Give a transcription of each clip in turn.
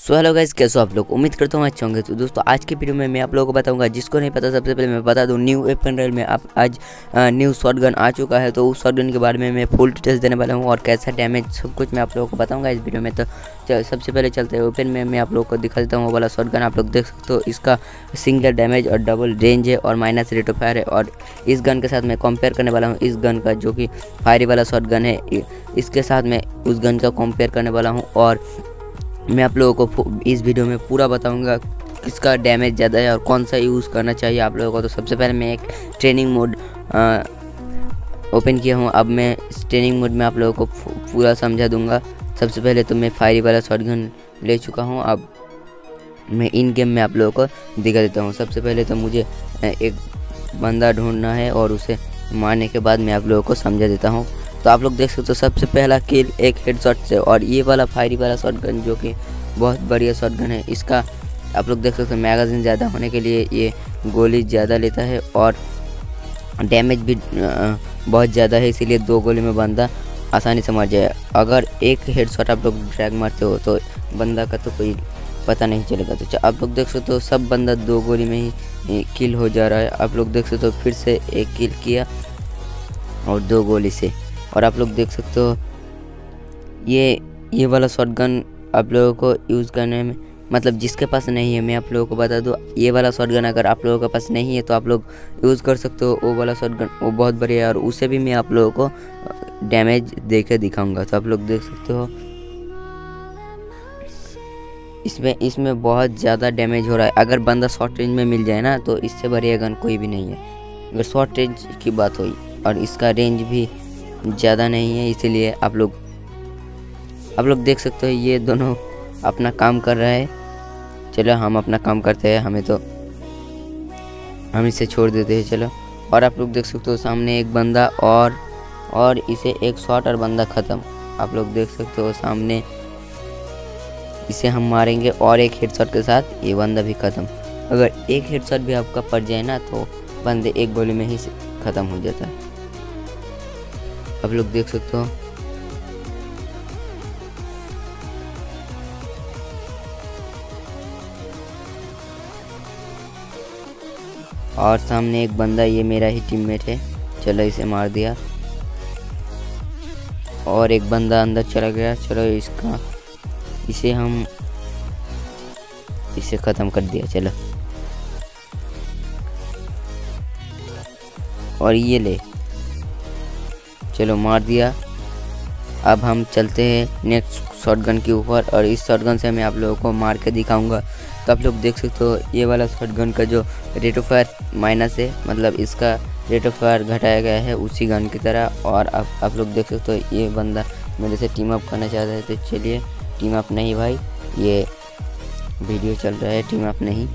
So hello guys कैसे आप लोग? उम्मीद करता हूँ अच्छे होंगे। तो दोस्तों, आज की वीडियो में मैं आप लोगों को बताऊँगा, जिसको नहीं पता, सबसे पहले मैं बता दूँ न्यू एपन रेल में आप आज न्यू शॉटगन आ चुका है। तो उस शॉटगन के बारे में मैं फुल डिटेल्स देने वाला हूँ और कैसा डैमेज सब कुछ मैं आप लोगों को बताऊँगा इस वीडियो में। तो सबसे पहले चलते हैं ओपन में, मैं आप लोग को दिखा देता हूँ वो वाला शॉटगन आप लोग देख सकते हो, इसका सिंगल डैमेज और डबल रेंज है और माइनस रेट ऑफ़ फायर है। और इस गन के साथ मैं कंपेयर करने वाला हूँ, इस गन का जो कि फायरी वाला शॉर्ट गन है इसके साथ मैं उस गन का कंपेयर करने वाला हूँ और मैं आप लोगों को इस वीडियो में पूरा बताऊँगा किसका डैमेज ज़्यादा है और कौन सा यूज़ करना चाहिए आप लोगों को। तो सबसे पहले मैं एक ट्रेनिंग मोड ओपन किया हूँ। अब मैं इस ट्रेनिंग मोड में आप लोगों को पूरा समझा दूँगा। सबसे पहले तो मैं फायरी वाला शॉटगन ले चुका हूँ। अब मैं इन गेम में आप लोगों को दिखा देता हूँ। सबसे पहले तो मुझे एक बंदा ढूंढना है और उसे मारने के बाद मैं आप लोगों को समझा देता हूँ। तो आप लोग देख सकते हो, सबसे पहला किल एक हेडशॉट से, और ये वाला फायरी वाला शॉटगन जो कि बहुत बढ़िया शॉटगन है, इसका आप लोग देख सकते हो मैगज़ीन ज़्यादा होने के लिए ये गोली ज़्यादा लेता है, और डैमेज भी बहुत ज़्यादा है, इसीलिए दो गोली में बंदा आसानी से मर जाए। अगर एक हेडशॉट आप लोग ड्रैग मारते हो तो बंदा का तो कोई पता नहीं चलेगा। तो आप लोग देख सकते हो, सब बंदा दो गोली में ही किल हो जा रहा है। आप लोग देख सकते हो, फिर से एक किल किया, और दो गोली से। और आप लोग देख सकते हो, ये ये वाला शॉटगन आप लोगों को यूज़ करने में मतलब जिसके पास नहीं है, मैं आप लोगों को बता दूँ, ये वाला शॉटगन अगर आप लोगों के पास नहीं है तो आप लोग यूज़ कर सकते हो, वो वाला शॉटगन वो बहुत बढ़िया है, और उसे भी मैं आप लोगों को डैमेज दे के दिखाऊँगा तो आप लोग देख सकते हो। इसमें इसमें बहुत ज़्यादा डैमेज हो रहा है, अगर बंदा शॉर्ट रेंज में मिल जाए ना तो इससे बढ़िया गन कोई भी नहीं है। अगर शॉर्ट रेंज की बात हुई, और इसका रेंज भी ज़्यादा नहीं है, इसीलिए आप लोग आप लोग देख सकते हो ये दोनों अपना काम कर रहा है। चलो, हम अपना काम करते हैं, हमें तो हम इसे छोड़ देते हैं, चलो। और आप लोग देख सकते हो सामने एक बंदा और और इसे एक शॉट और बंदा ख़त्म। आप लोग देख सकते हो सामने, इसे हम मारेंगे और एक हेडशॉट के साथ ये बंदा भी ख़त्म। अगर एक हेडशॉट भी आपका पड़ जाए ना तो बंदे एक गोली में ही ख़त्म हो जाता है। आप लोग देख सकते हो। और सामने एक बंदा, ये मेरा ही टीममेट है। चलो इसे मार दिया। और एक बंदा अंदर चला गया। चलो इसका, इसे हम, इसे ख़त्म कर दिया। चलो। और ये ले। चलो मार दिया। अब हम चलते हैं नेक्स्ट शॉटगन के ऊपर और इस शॉटगन से मैं आप लोगों को मार के दिखाऊँगा। तो आप लोग देख सकते हो, ये वाला शॉटगन का जो रेट ऑफ़ फायर माइनस है मतलब इसका रेट ऑफ़ फायर घटाया गया है उसी गन की तरह। और अब आप लोग देख सकते हो, ये बंदा मेरे से टीम अप करना चाहता है। तो चलिए टीम अप नहीं भाई, ये वीडियो चल रहा है टीम अप नहीं।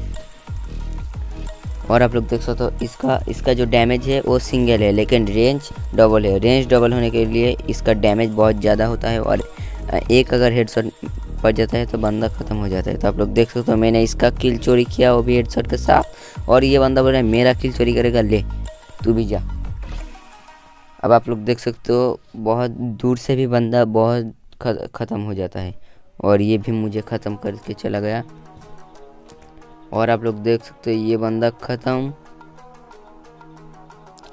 और आप लोग देख सकते हो, इसका इसका जो डैमेज है, वो सिंगल है, लेकिन रेंज डबल है। रेंज डबल होने के लिए इसका डैमेज बहुत ज़्यादा होता है और एक अगर हेडशॉट पड़ जाता है तो बंदा ख़त्म हो जाता है। तो आप लोग देख सकते हो, मैंने इसका किल चोरी किया, वो भी हेडशॉट के साथ, और ये बंदा बोल रहा है, मेरा किल चोरी करेगा, ले, तू भी जा। अब आप लोग देख सकते हो, बहुत दूर से भी बंदा बहुत ख़त्म हो जाता है, और ये भी मुझे ख़त्म करके चला गया। और आप लोग देख सकते हो ये बंदा ख़त्म।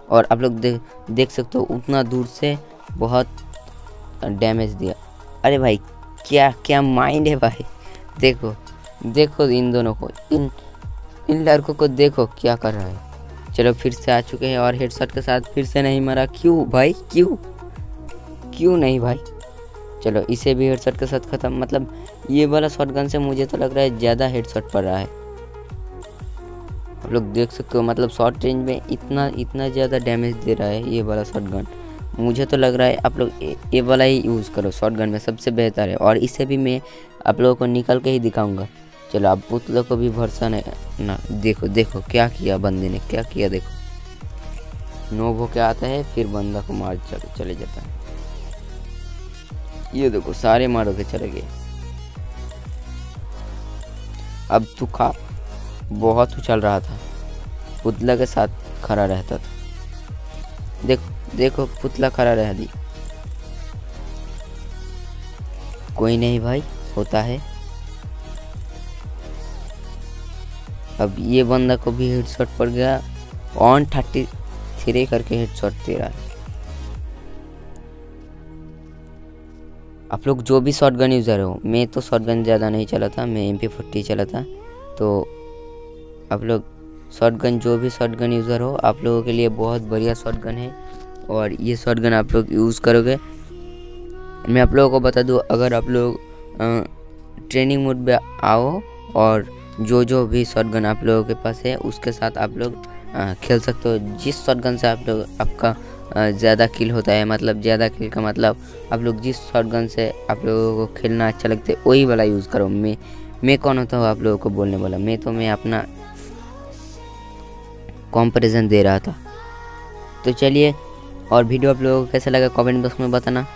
और आप लोग देख देख सकते हो उतना दूर से बहुत डैमेज दिया। अरे भाई, क्या क्या माइंड है भाई? देखो देखो इन दोनों को, इन इन लड़कों को देखो क्या कर रहा है। चलो फिर से आ चुके हैं और हेडशॉट के साथ फिर से नहीं मरा। क्यों भाई? क्यों? क्यों नहीं भाई? चलो इसे भी हेडशॉट के साथ ख़त्म। मतलब ये वाला शॉटगन से मुझे तो लग रहा है ज़्यादा हेडशॉट पड़ रहा है। आप लोग देख सकते हो मतलब शॉर्ट रेंज में इतना इतना ज़्यादा डैमेज दे रहा है ये वाला शॉर्ट गन मुझे तो लग रहा है आप लोग ये वाला ही यूज़ करो शॉर्ट गन में सबसे बेहतर है। और इसे भी मैं आप लोगों को निकल के ही दिखाऊँगा। चलो आप पुतलों को भी भरोसा नहीं ना देखो देखो क्या किया बंदे ने क्या किया देखो। नोब हो के आता है फिर बंदा को मार चले, चले जाता है। ये देखो सारे मारो के चले गए। अब तू खा। बहुत उछल रहा था। पुतला के साथ खड़ा रहता था। देखो देखो, पुतला खड़ा रह दी। कोई नहीं भाई, होता है। अब ये बंदा को भी हेडशॉट पड़ गया। ऑन थर्टी थ्री करके हेडशॉट दे रहा है आप लोग जो भी शॉर्ट गन यूज़र हो, मैं तो शॉर्ट गन ज़्यादा नहीं चला था, मैं एम पी फोर्टी चला था तो आप लोग शॉर्ट गन जो भी शॉर्ट गन यूज़र हो, आप लोगों के लिए बहुत बढ़िया शॉर्ट गन है। और ये शॉर्ट गन आप लोग यूज़ करोगे। मैं आप लोगों को बता दूँ, अगर आप लोग ट्रेनिंग मोड में आओ और जो जो भी शॉर्ट गन आप लोगों के पास है, उसके साथ आप लोग खेल सकते हो। जिस शॉर्ट गन से आप लोग, आपका ज़्यादा किल होता है मतलब ज़्यादा किल का मतलब आप लोग जिस शॉर्ट गन से आप लोगों को खेलना अच्छा लगता है, वही वाला यूज़ करो। मैं मैं कौन होता हूँ आप लोगों को बोलने वाला? मैं तो मैं अपना कॉम्परिजन दे रहा था। तो चलिए, और वीडियो आप लोगों को कैसा लगा कमेंट बॉक्स में बताना।